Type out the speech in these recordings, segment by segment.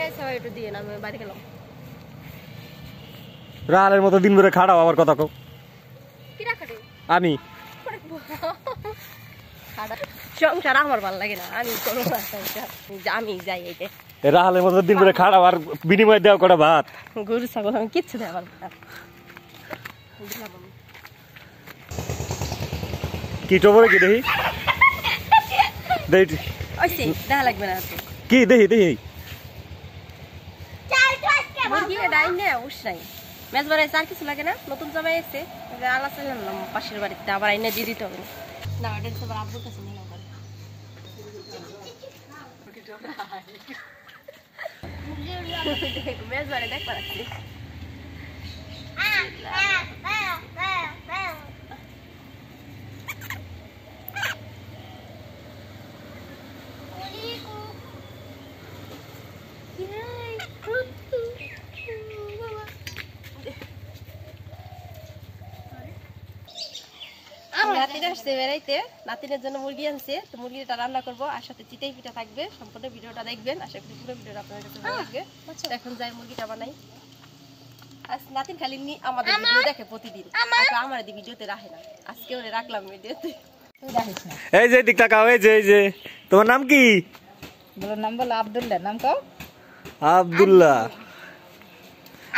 নাই সবাই একটু দিয়ে আমি বাড়ি গেলাম। রাহালের মতো দিন ভরে খাড়াও আবার কথা কও। আমি। সংসার আমার ভালো লাগে না আমি করব না সংসার। আমি যাই এই যে। রাহালের মতো দিন ভরে খাড়াও আর বিনিময় দেওয়া কটা ভাত। গরু ছাগল আমি কিচ্ছু দেওয়া পারব না। কি টবরে কি দেখি দেখি ওই দেখা লাগবে না কি দেখি দেখি মুরগি ডাইন নে উস নাই। মেজ বাড়াই আর কিছু লাগে না? নতুন জামাই এসে চাইলাম না পাশের বাড়িতে আবার আইনে দিয়ে দিতে হবে। না ওটা তো আব্বুর কাছে নেব মেজ বাড়ি দেখ আসছে বেড়াইতে। নাতিনের জন্য মুরগি আনছে। তো মুরগিটা রান্না করব। আর সাথে চিটাই পিঠা থাকবে। সম্পূর্ণ ভিডিওটা দেখবেন। আশা করি পুরো ভিডিওটা আপনার কাছে ভালো লাগবে। এখন যাই মুরগিটা বানাই। আজ নাতিন খালি নি আমাদের ভিডিও দেখে প্রতিদিন। আমার ভিডিওতে রাখে না। আজকে ওরে রাখলাম ভিডিওতে। এই যে দিক তাকাও এই যে এই যে। তোমার নাম কি? বলো নাম বলো আব্দুল্লাহ। নাম কও? আব্দুল্লাহ।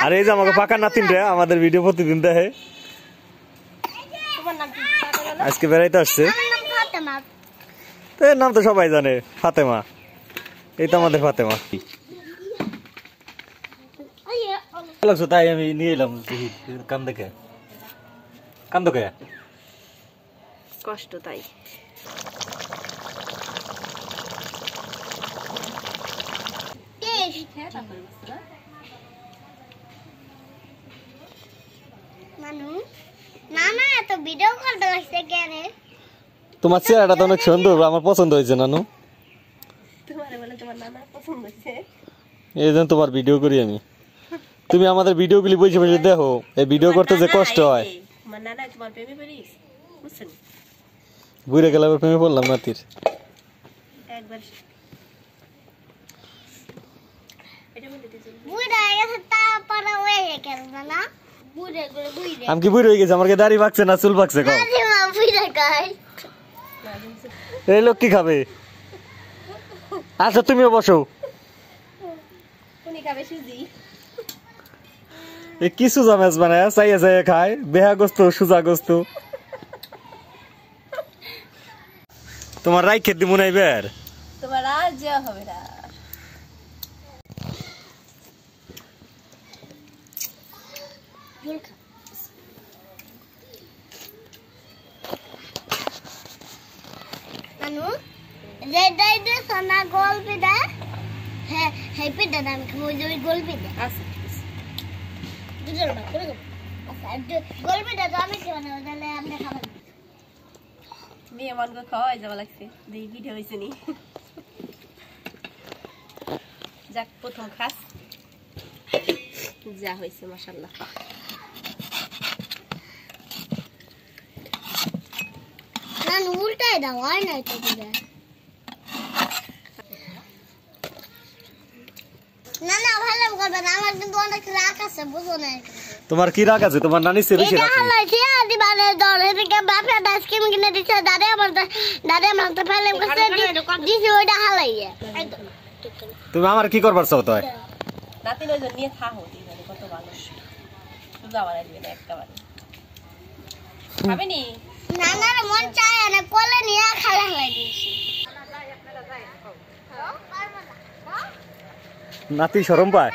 আর এই যে আমাকে পাকা নাতিন রে আমাদের ভিডিও প্রতিদিন দেখে তোমার নাম কি তারপরে না? আজকে বেড়াইতে আসছে। তো এর নাম তো সবাই জানে ফাতেমা। এই তো আমাদের ফাতেমা। লাগছো তাই আমি নিয়ে এলাম। কান দেখে। কান দেখে। কষ্ট তাই। মানু না না এত ভিডিও করতে লাগছে কেন? তোমার চেহারাটা তো অনেক সুন্দর আমার পছন্দ হয়েছে নানু। তোমার বলে তোমার নানা পছন্দ হয়েছে। এই জন্য তোমার ভিডিও করি আমি। তুমি আমাদের ভিডিওগুলি বসে বসে দেখো এই ভিডিও করতে যে কষ্ট হয়। নানা তোমার প্রেমে পড়িস বুঝছেন? ঘুরে গেলে আবার প্রেমে পড়লাম নাতির একবার এটা বলে দিতে বুড়া হয়ে গেছে তারপরে হয়ে কেন না বুড়ে করে বুড়ে আমি কি বুড়ি হয়ে গেছি? আমার দাড়ি পাকছে না চুল পাকছে? কম এই লোক কি খাবে? আচ্ছা তুমিও বসো। উনি খাবে সুজি। এ কি সুজা ম্যাচ বানায়? চাইয়ে চাইয়ে খায়। বেহা গোস্ত সুজা গোস্ত। তোমার রাই খেতে মনে হয় বের তোমার যাওয়া হবে না। দাই দে সোনা গোল পিদা হ্যাঁ হ্যাঁ পিদা নাম খাব যে ওই গোল পিদা আচ্ছা ঠিক আছে। দুটোর ভাগ করে দেবো আচ্ছা আর যে গোল পিদা তো আমি কি বানাবো তাহলে আপনি মেয়ে মানকে খাওয়াই যাওয়া লাগছে দেখি ভিডিও হয়েছে নি যাক প্রথম খাস যা হয়েছে মাসাল্লাহ নানু উল্টাই দাও হয় নাই তো পিদা না না ভালো করবে না আমার কিন্তু অনেক রাগ আছে বুঝো না তোমার কি রাগ আছে? তোমার নানি সে বেশি এটা রাগ আছে। আদি মানে দল এদিকে বাপে আইসক্রিম কিনে দিচ্ছে দাদা আমার দাদা আমার তো ফেলে করছে দিছে ওইটা হালাইয়ে তুমি আমার কি করবার চাও তো ওই জন্য নিয়ে থাকো কত ভালো সুজা বানাই দিবে না একটা বাড়ি খাবে নি নানার মন চায় না কোলে নিয়ে খালা হয়ে গেছে। নাতি সরম পায়?